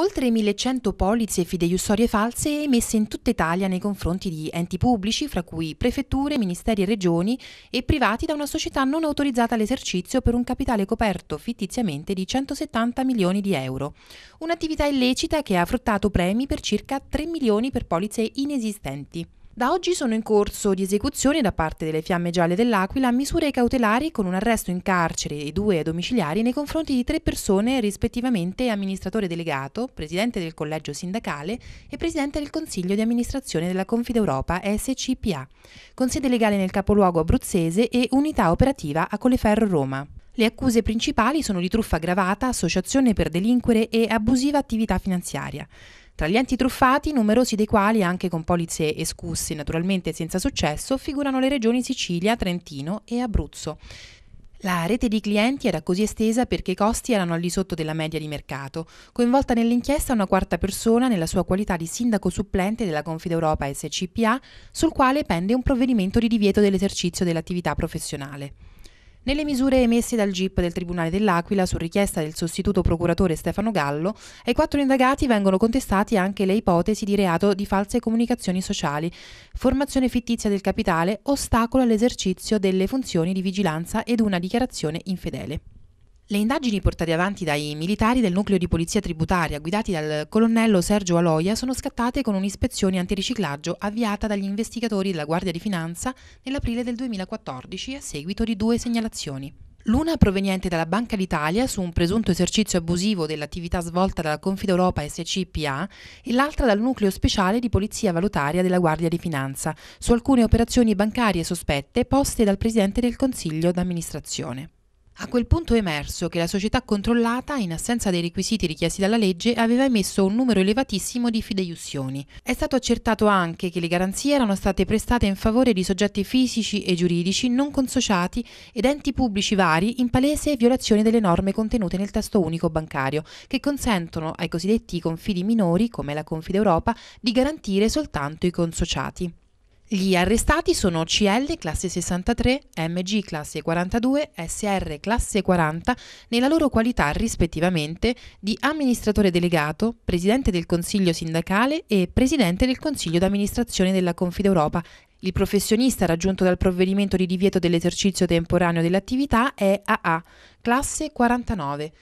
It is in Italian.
Oltre 1100 polizze fideiussorie false emesse in tutta Italia nei confronti di enti pubblici, fra cui prefetture, ministeri e regioni, e privati da una società non autorizzata all'esercizio per un capitale coperto fittiziamente di 170 milioni di euro. Un'attività illecita che ha fruttato premi per circa 3 milioni per polizze inesistenti. Da oggi sono in corso di esecuzione da parte delle Fiamme Gialle dell'Aquila misure cautelari con un arresto in carcere e due domiciliari nei confronti di tre persone, rispettivamente amministratore delegato, presidente del collegio sindacale e presidente del consiglio di amministrazione della Confideuropa SCPA, con sede legale nel capoluogo abruzzese e unità operativa a Colleferro Roma. Le accuse principali sono di truffa aggravata, associazione per delinquere e abusiva attività finanziaria. Tra gli enti truffati, numerosi dei quali, anche con polizze escusse naturalmente senza successo, figurano le regioni Sicilia, Trentino e Abruzzo. La rete di clienti era così estesa perché i costi erano al di sotto della media di mercato. Coinvolta nell'inchiesta una quarta persona nella sua qualità di sindaco supplente della Confideuropa SCPA, sul quale pende un provvedimento di divieto dell'esercizio dell'attività professionale. Nelle misure emesse dal GIP del Tribunale dell'Aquila su richiesta del sostituto procuratore Stefano Gallo, ai quattro indagati vengono contestati anche le ipotesi di reato di false comunicazioni sociali, formazione fittizia del capitale, ostacolo all'esercizio delle funzioni di vigilanza ed una dichiarazione infedele. Le indagini portate avanti dai militari del nucleo di polizia tributaria guidati dal colonnello Sergio Aloia sono scattate con un'ispezione antiriciclaggio avviata dagli investigatori della Guardia di Finanza nell'aprile del 2014 a seguito di due segnalazioni. L'una proveniente dalla Banca d'Italia su un presunto esercizio abusivo dell'attività svolta dalla Confideuropa SCPA e l'altra dal nucleo speciale di polizia valutaria della Guardia di Finanza su alcune operazioni bancarie sospette poste dal Presidente del Consiglio d'amministrazione. A quel punto è emerso che la società controllata, in assenza dei requisiti richiesti dalla legge, aveva emesso un numero elevatissimo di fideiussioni. È stato accertato anche che le garanzie erano state prestate in favore di soggetti fisici e giuridici non consociati ed enti pubblici vari in palese violazione delle norme contenute nel testo unico bancario, che consentono ai cosiddetti confidi minori, come la Confideuropa, di garantire soltanto i consociati. Gli arrestati sono CL classe 63, MG classe 42, SR classe 40 nella loro qualità rispettivamente di amministratore delegato, presidente del Consiglio sindacale e presidente del Consiglio d'amministrazione della Confideuropa. Il professionista raggiunto dal provvedimento di divieto dell'esercizio temporaneo dell'attività è AA, classe 49